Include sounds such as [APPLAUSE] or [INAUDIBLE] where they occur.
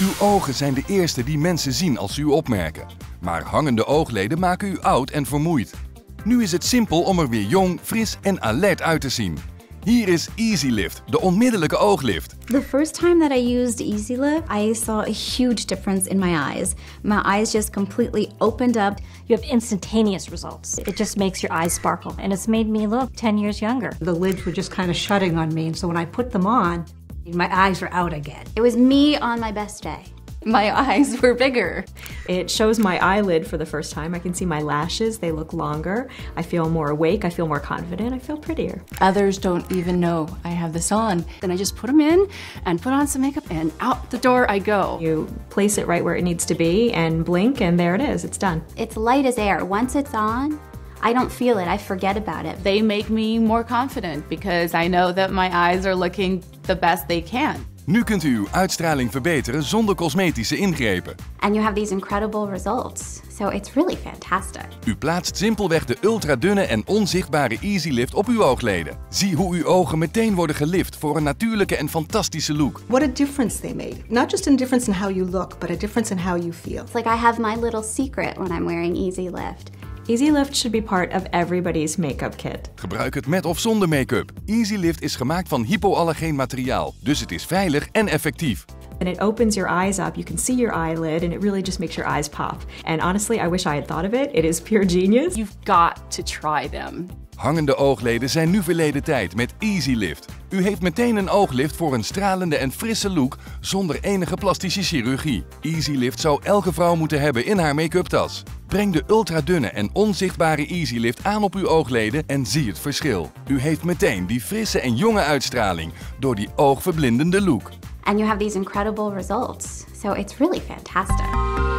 Uw ogen zijn de eerste die mensen zien als ze u opmerken. Maar hangende oogleden maken u oud en vermoeid. Nu is het simpel om er weer jong, fris en alert uit te zien. Hier is Easy Lift, de onmiddellijke ooglift. The first time that I used Easy Lift, I saw a huge difference in my eyes. My eyes just completely opened up. You have instantaneous results. It just makes your eyes sparkle, and it's made me look 10 years younger. The lids were just kind of shutting on me, and so when I put them on, my eyes were out again. It was me on my best day. My [LAUGHS] eyes were bigger. It shows my eyelid for the first time. I can see my lashes, they look longer. I feel more awake, I feel more confident, I feel prettier. Others don't even know I have this on. Then I just put them in and put on some makeup and out the door I go. You place it right where it needs to be and blink, and there it is, it's done. It's light as air. Once it's on, I don't feel it. I forget about it. They make me more confident because I know that my eyes are looking the best they can. Nu kunt u uw uitstraling verbeteren zonder cosmetische ingrepen. And you have these incredible results. So it's really fantastic. U plaatst simpelweg de ultradunne en onzichtbare Easy Lift op uw oogleden. Zie hoe uw ogen meteen worden gelift voor een natuurlijke en fantastische look. What a difference they made. Not just a difference in how you look, but a difference in how you feel. It's like I have my little secret when I'm wearing Easy Lift. Easy Lift should be part of everybody's makeup kit. Gebruik het met of zonder make-up. Easy Lift is gemaakt van hypoallergeen materiaal, dus het is veilig en effectief. And it opens your eyes up. You can see your eyelid, and it really just makes your eyes pop. And honestly, I wish I had thought of it. It is pure genius. You've got to try them. Hangende oogleden zijn nu verleden tijd met Easy Lift. U heeft meteen een ooglift voor een stralende en frisse look zonder enige plastische chirurgie. Easy Lift zou elke vrouw moeten hebben in haar make-up tas. Breng de ultradunne en onzichtbare Easy Lift aan op uw oogleden en zie het verschil. U heeft meteen die frisse en jonge uitstraling door die oogverblindende look. And you have these incredible results. So it's really fantastic.